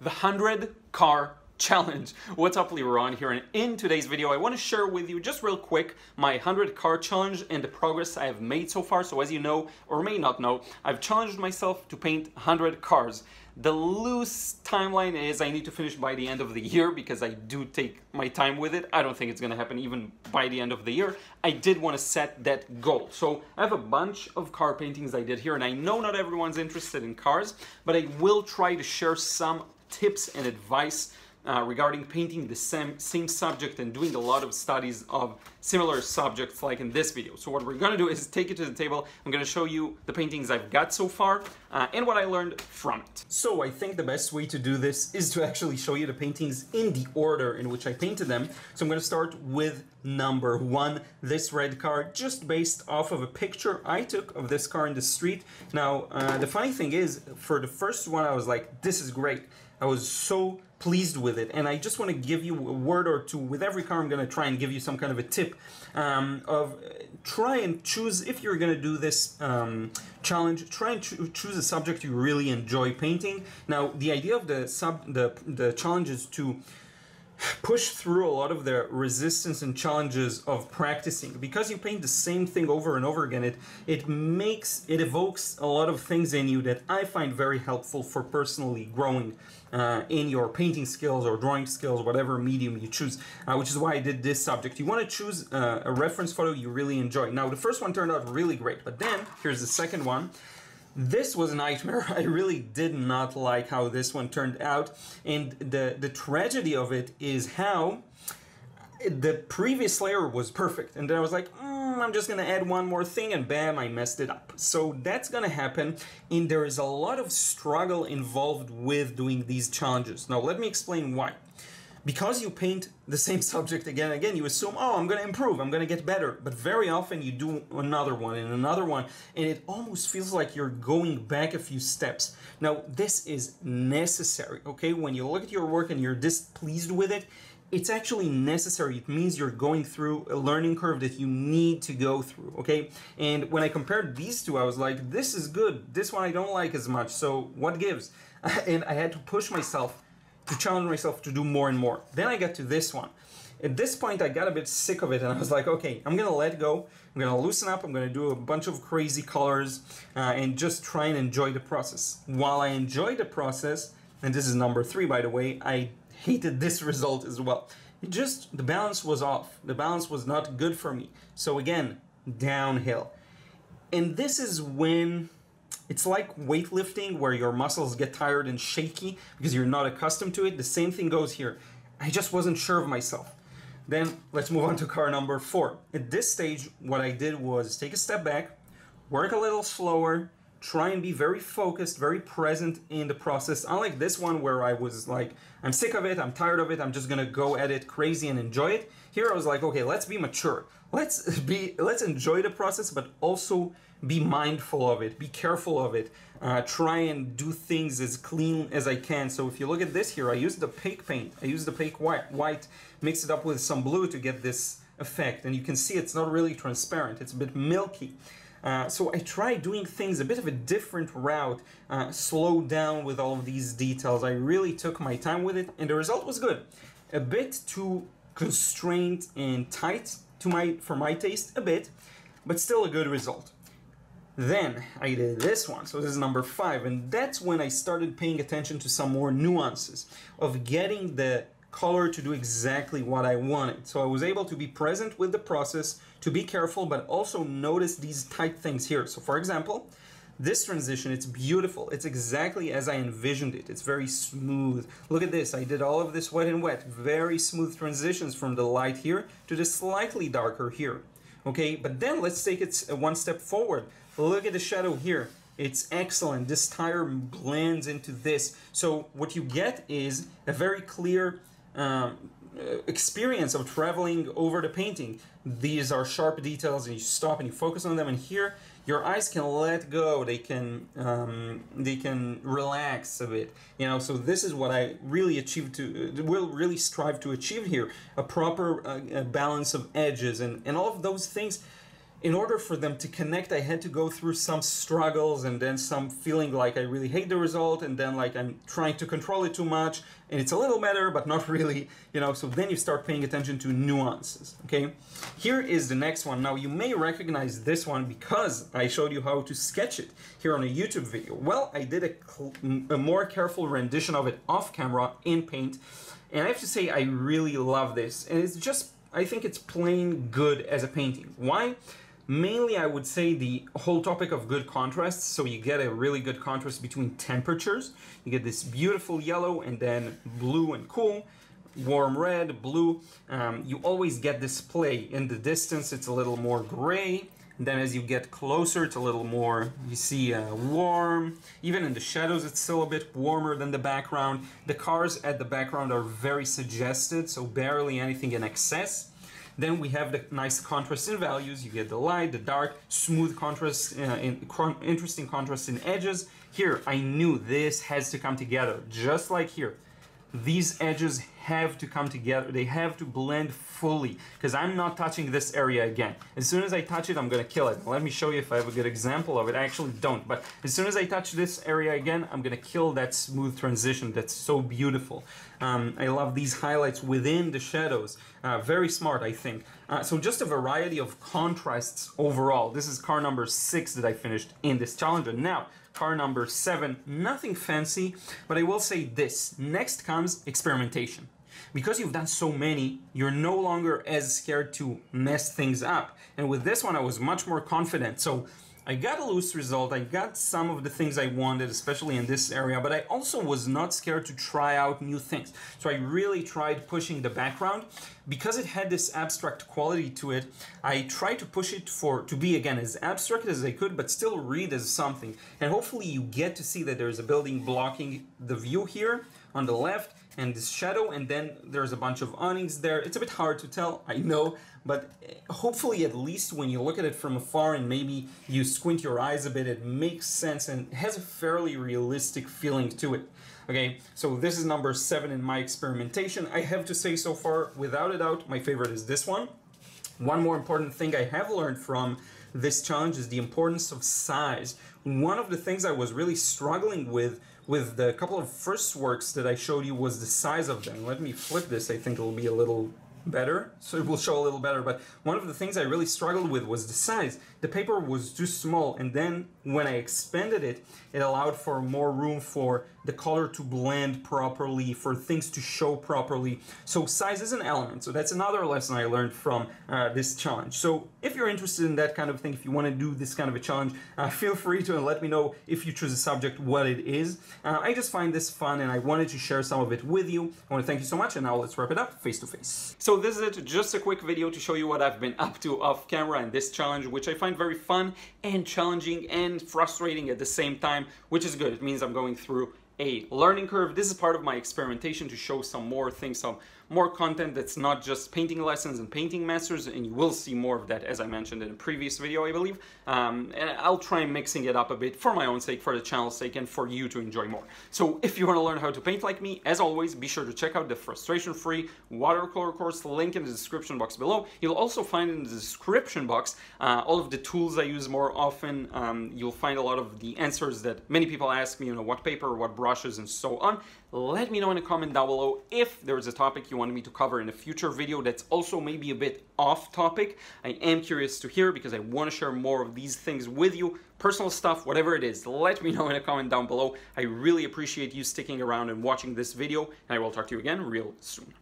the 100 car challenge. What's up Liron here and in today's video I want to share with you just real quick my 100 car challenge and the progress I have made so far. So as you know or may not know I've challenged myself to paint 100 cars. The loose timeline is I need to finish by the end of the year because I do take my time with it. I don't think it's going to happen even by the end of the year. I did want to set that goal. So I have a bunch of car paintings I did here and I know not everyone's interested in cars, but I will try to share some tips and advice uh, regarding painting the same, same subject and doing a lot of studies of similar subjects like in this video. So what we're gonna do is take it to the table. I'm gonna show you the paintings I've got so far uh, and what I learned from it. So I think the best way to do this is to actually show you the paintings in the order in which I painted them. So I'm gonna start with number one, this red car, just based off of a picture I took of this car in the street. Now, uh, the funny thing is, for the first one, I was like, this is great. I was so pleased with it. And I just want to give you a word or two. With every car I'm going to try and give you some kind of a tip um, of uh, try and choose if you're going to do this um, challenge try and cho choose a subject you really enjoy painting. Now the idea of the sub the, the challenge is to push through a lot of the resistance and challenges of practicing. Because you paint the same thing over and over again it it makes it evokes a lot of things in you that I find very helpful for personally growing uh, in your painting skills or drawing skills whatever medium you choose uh, which is why I did this subject. You want to choose uh, a reference photo you really enjoy. Now the first one turned out really great but then here's the second one this was a nightmare. I really did not like how this one turned out. And the, the tragedy of it is how the previous layer was perfect. And then I was like, mm, I'm just going to add one more thing and bam, I messed it up. So that's going to happen. And there is a lot of struggle involved with doing these challenges. Now, let me explain why because you paint the same subject again and again, you assume, oh, I'm going to improve, I'm going to get better. But very often you do another one and another one, and it almost feels like you're going back a few steps. Now, this is necessary, okay? When you look at your work and you're displeased with it, it's actually necessary. It means you're going through a learning curve that you need to go through, okay? And when I compared these two, I was like, this is good. This one I don't like as much, so what gives? and I had to push myself to challenge myself to do more and more. Then I got to this one. At this point, I got a bit sick of it and I was like, okay, I'm gonna let go. I'm gonna loosen up. I'm gonna do a bunch of crazy colors uh, and just try and enjoy the process. While I enjoy the process, and this is number three, by the way, I hated this result as well. It just, the balance was off. The balance was not good for me. So again, downhill. And this is when it's like weightlifting where your muscles get tired and shaky because you're not accustomed to it. The same thing goes here. I just wasn't sure of myself. Then let's move on to car number four. At this stage, what I did was take a step back, work a little slower, try and be very focused, very present in the process. Unlike this one where I was like, I'm sick of it, I'm tired of it, I'm just gonna go at it crazy and enjoy it. Here I was like, okay, let's be mature. Let's be let's enjoy the process, but also be mindful of it, be careful of it, uh, try and do things as clean as I can. So if you look at this here, I used the opaque paint, I used the opaque white, white, mix it up with some blue to get this effect. And you can see it's not really transparent, it's a bit milky. Uh, so I tried doing things a bit of a different route, uh, slowed down with all of these details. I really took my time with it, and the result was good. A bit too constrained and tight to my for my taste, a bit, but still a good result. Then I did this one, so this is number five, and that's when I started paying attention to some more nuances of getting the color to do exactly what I wanted. So I was able to be present with the process, to be careful, but also notice these tight things here. So for example, this transition, it's beautiful. It's exactly as I envisioned it. It's very smooth. Look at this. I did all of this wet and wet. Very smooth transitions from the light here to the slightly darker here. Okay, but then let's take it one step forward. Look at the shadow here. It's excellent. This tire blends into this. So what you get is a very clear um, experience of traveling over the painting. These are sharp details and you stop and you focus on them and here your eyes can let go. They can um, they can relax a bit you know? So this is what I really achieve to will really strive to achieve here. A proper uh, balance of edges and and all of those things in order for them to connect, I had to go through some struggles and then some feeling like I really hate the result and then like I'm trying to control it too much and it's a little better but not really, you know, so then you start paying attention to nuances, okay? Here is the next one. Now you may recognize this one because I showed you how to sketch it here on a YouTube video. Well, I did a, a more careful rendition of it off camera in Paint and I have to say I really love this and it's just I think it's plain good as a painting. Why? Mainly, I would say the whole topic of good contrasts. So you get a really good contrast between temperatures. You get this beautiful yellow and then blue and cool, warm red, blue. Um, you always get this play. In the distance, it's a little more gray. Then as you get closer, it's a little more, you see uh, warm. Even in the shadows, it's still a bit warmer than the background. The cars at the background are very suggested, so barely anything in excess. Then we have the nice contrast in values. You get the light, the dark, smooth contrast, uh, in, interesting contrast in edges. Here, I knew this has to come together, just like here. These edges have to come together. They have to blend fully because I'm not touching this area again. As soon as I touch it, I'm going to kill it. Let me show you if I have a good example of it. I actually don't, but as soon as I touch this area again, I'm going to kill that smooth transition that's so beautiful. Um, I love these highlights within the shadows. Uh, very smart, I think. Uh, so just a variety of contrasts overall. This is car number six that I finished in this challenge. And now, car number seven, nothing fancy, but I will say this. Next comes experimentation. Because you've done so many, you're no longer as scared to mess things up. And with this one, I was much more confident. So I got a loose result, I got some of the things I wanted, especially in this area, but I also was not scared to try out new things. So I really tried pushing the background. Because it had this abstract quality to it, I tried to push it for to be again as abstract as I could, but still read as something. And hopefully you get to see that there's a building blocking the view here on the left and this shadow and then there's a bunch of awnings there. It's a bit hard to tell, I know, but eh, hopefully at least when you look at it from afar and maybe you squint your eyes a bit, it makes sense and has a fairly realistic feeling to it. Okay, so this is number seven in my experimentation. I have to say so far, without a doubt, my favorite is this one. One more important thing I have learned from this challenge is the importance of size. One of the things I was really struggling with with the couple of first works that I showed you was the size of them. Let me flip this, I think it'll be a little better, so it will show a little better. But one of the things I really struggled with was the size. The paper was too small, and then when I expanded it, it allowed for more room for the color to blend properly, for things to show properly. So size is an element. So that's another lesson I learned from uh, this challenge. So if you're interested in that kind of thing, if you want to do this kind of a challenge, uh, feel free to let me know if you choose a subject, what it is. Uh, I just find this fun, and I wanted to share some of it with you. I want to thank you so much, and now let's wrap it up face to face. So this is it, just a quick video to show you what I've been up to off camera in this challenge, which I find very fun and challenging and frustrating at the same time, which is good. It means I'm going through a learning curve. This is part of my experimentation to show some more things, some more content that's not just painting lessons and painting masters, and you will see more of that as I mentioned in a previous video, I believe. Um, and I'll try mixing it up a bit for my own sake, for the channel's sake, and for you to enjoy more. So if you want to learn how to paint like me, as always, be sure to check out the frustration-free watercolor course, link in the description box below. You'll also find in the description box uh, all of the tools I use more often. Um, you'll find a lot of the answers that many people ask me, you know, what paper, what brushes, and so on. Let me know in a comment down below if there's a topic you wanted me to cover in a future video that's also maybe a bit off topic. I am curious to hear because I want to share more of these things with you. Personal stuff, whatever it is, let me know in a comment down below. I really appreciate you sticking around and watching this video, and I will talk to you again real soon.